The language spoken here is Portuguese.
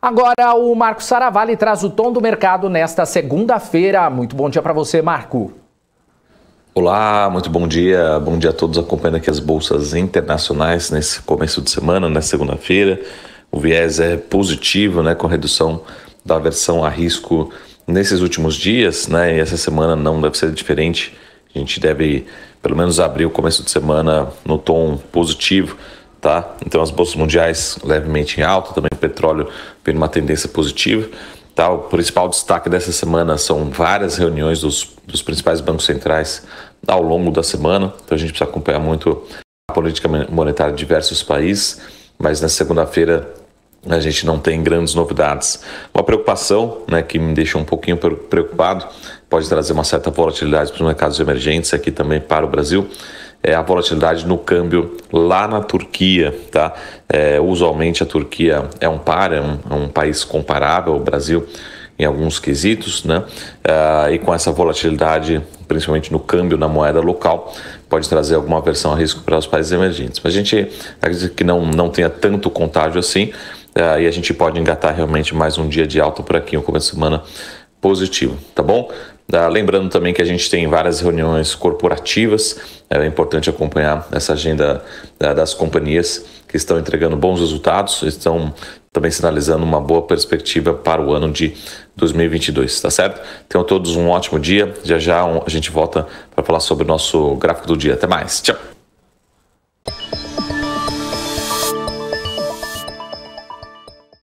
Agora o Marco Saravalli traz o tom do mercado nesta segunda-feira. Muito bom dia para você, Marco. Olá, muito bom dia. Bom dia a todos acompanhando aqui as bolsas internacionais nesse começo de semana, nessa segunda-feira. O viés é positivo, né, com redução da aversão a risco nesses últimos dias, né? E essa semana não deve ser diferente. A gente deve, pelo menos, abrir o começo de semana no tom positivo tá? Então as bolsas mundiais levemente em alta, também o petróleo vem numa tendência positiva. Tá? O principal destaque dessa semana são várias reuniões dos, dos principais bancos centrais ao longo da semana, então a gente precisa acompanhar muito a política monetária de diversos países, mas na segunda-feira a gente não tem grandes novidades. Uma preocupação né, que me deixa um pouquinho preocupado, pode trazer uma certa volatilidade para os mercados emergentes aqui também para o Brasil, é a volatilidade no câmbio lá na Turquia, tá? É, usualmente a Turquia é um par, é um, é um país comparável ao Brasil em alguns quesitos, né? Uh, e com essa volatilidade, principalmente no câmbio na moeda local, pode trazer alguma aversão a risco para os países emergentes. Mas a gente acredita que não, não tenha tanto contágio assim, uh, e a gente pode engatar realmente mais um dia de alta por aqui, um começo de semana positivo, tá bom? Uh, lembrando também que a gente tem várias reuniões corporativas, é importante acompanhar essa agenda uh, das companhias que estão entregando bons resultados, estão também sinalizando uma boa perspectiva para o ano de 2022, tá certo? Tenham todos um ótimo dia. Já já a gente volta para falar sobre o nosso gráfico do dia. Até mais. Tchau.